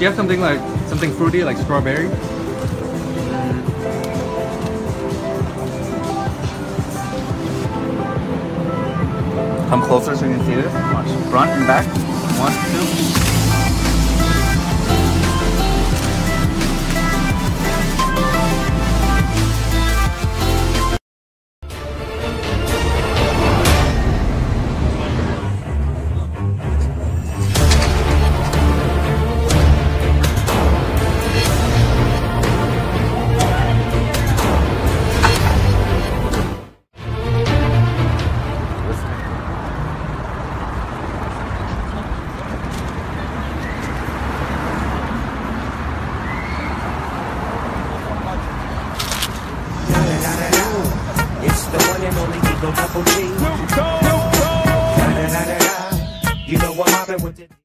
you have something like something fruity like strawberry? Come closer so you can see this. Watch. Front and back. One, two. One and only Eagle Double G. You know what happened with it.